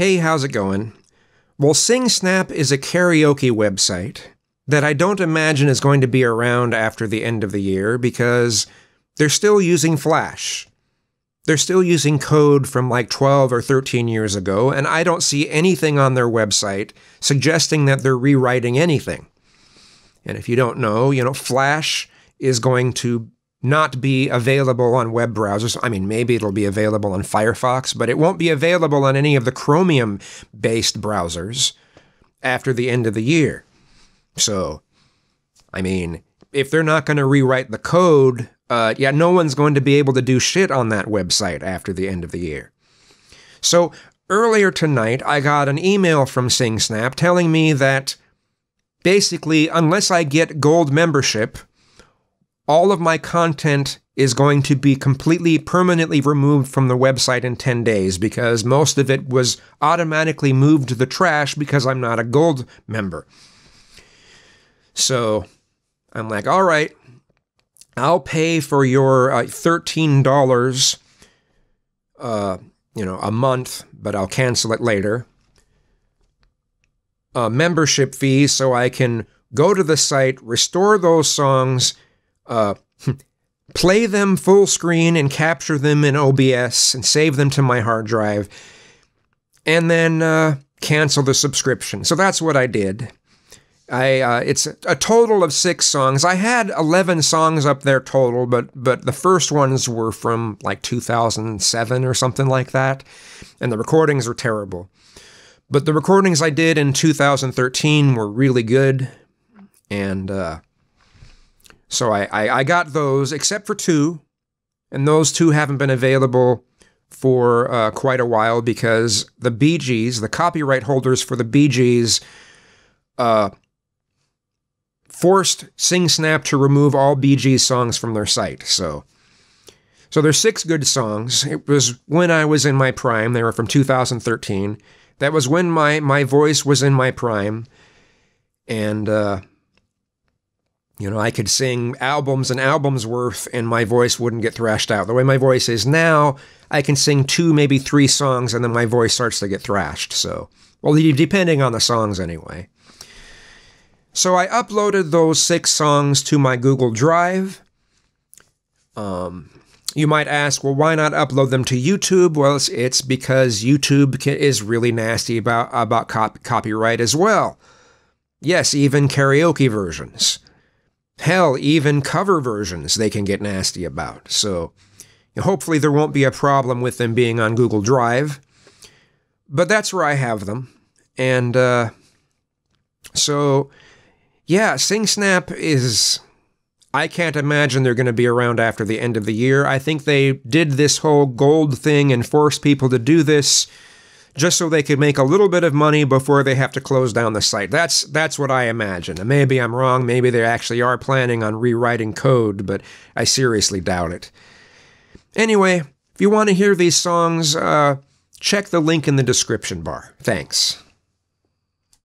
Hey, how's it going? Well, SingSnap is a karaoke website that I don't imagine is going to be around after the end of the year because they're still using Flash. They're still using code from like 12 or 13 years ago, and I don't see anything on their website suggesting that they're rewriting anything. And if you don't know, you know, Flash is going to not be available on web browsers. I mean, maybe it'll be available on Firefox, but it won't be available on any of the Chromium based browsers after the end of the year. So, I mean, if they're not going to rewrite the code, uh, yeah, no one's going to be able to do shit on that website after the end of the year. So, earlier tonight, I got an email from SingSnap telling me that basically, unless I get gold membership, all of my content is going to be completely permanently removed from the website in 10 days because most of it was automatically moved to the trash because I'm not a gold member. So I'm like, all right, I'll pay for your uh, $13 uh, you know, a month, but I'll cancel it later. A membership fee so I can go to the site, restore those songs, uh, play them full screen and capture them in OBS and save them to my hard drive, and then uh, cancel the subscription. So that's what I did. I uh, it's a total of six songs. I had eleven songs up there total, but but the first ones were from like 2007 or something like that, and the recordings were terrible. But the recordings I did in 2013 were really good, and uh, so I, I, I got those, except for two, and those two haven't been available for uh, quite a while because the Bee Gees, the copyright holders for the Bee Gees, uh, forced SingSnap to remove all Bee Gees songs from their site. So, so there's six good songs. It was when I was in my prime. They were from 2013. That was when my my voice was in my prime, and uh, you know, I could sing albums and albums worth and my voice wouldn't get thrashed out. The way my voice is now, I can sing two, maybe three songs and then my voice starts to get thrashed. So, well, depending on the songs anyway. So I uploaded those six songs to my Google Drive. Um, you might ask, well, why not upload them to YouTube? Well, it's, it's because YouTube is really nasty about, about cop- copyright as well. Yes, even karaoke versions. Hell, even cover versions they can get nasty about. So hopefully there won't be a problem with them being on Google Drive. But that's where I have them. And uh, so, yeah, SingSnap is. I can't imagine they're going to be around after the end of the year. I think they did this whole gold thing and forced people to do this just so they could make a little bit of money before they have to close down the site. That's that's what I imagine. And maybe I'm wrong. Maybe they actually are planning on rewriting code, but I seriously doubt it. Anyway, if you want to hear these songs, uh, check the link in the description bar. Thanks.